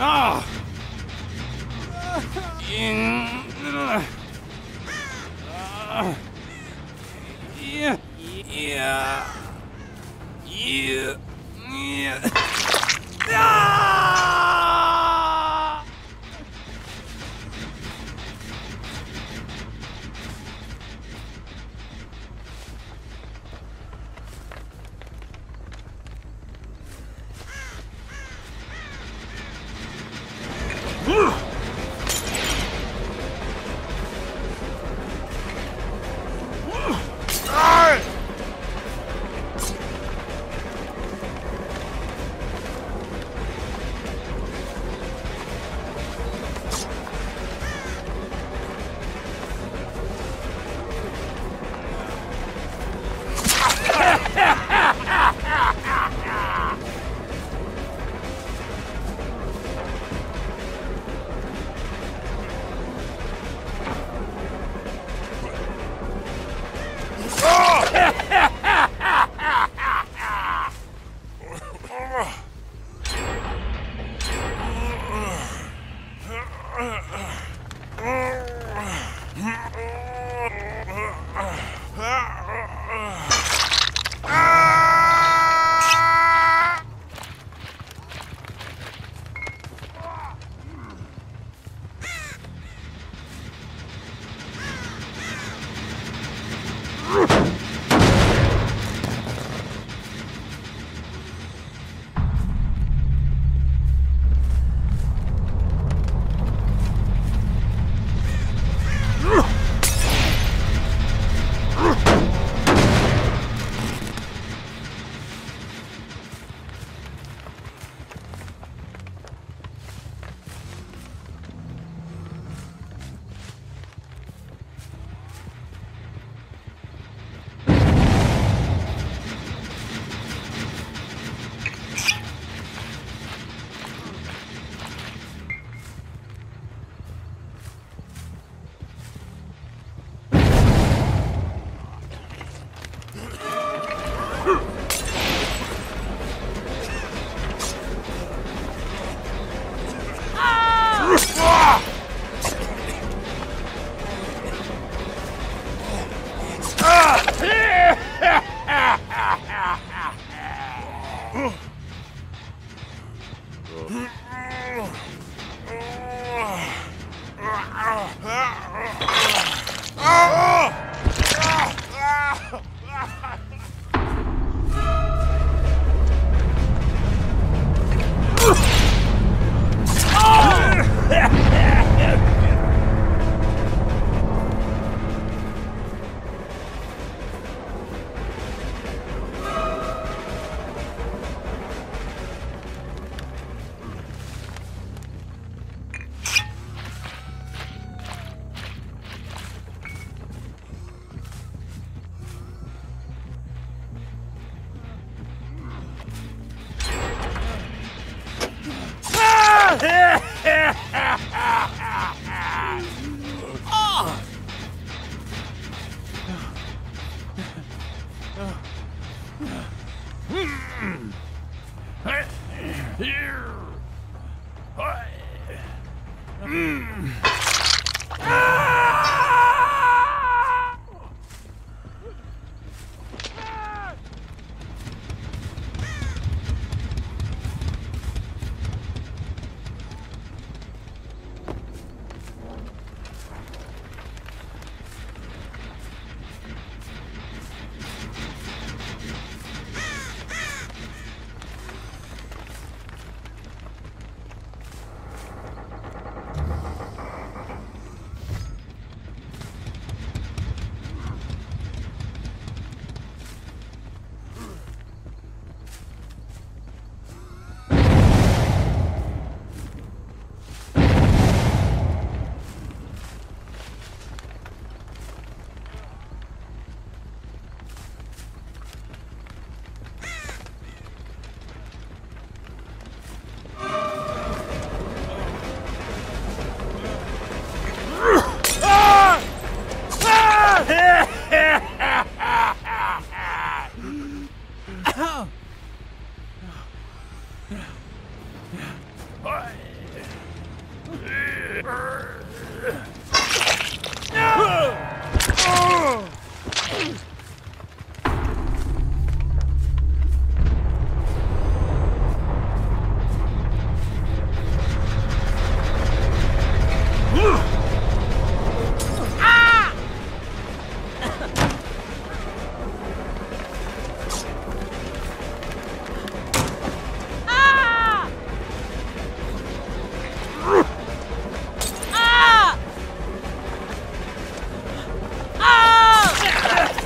Ah! Ah. Yeah. Yeah. Yeah. Yeah. Ah! Here. Mm. Ah!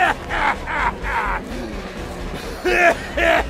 Ha ha ha!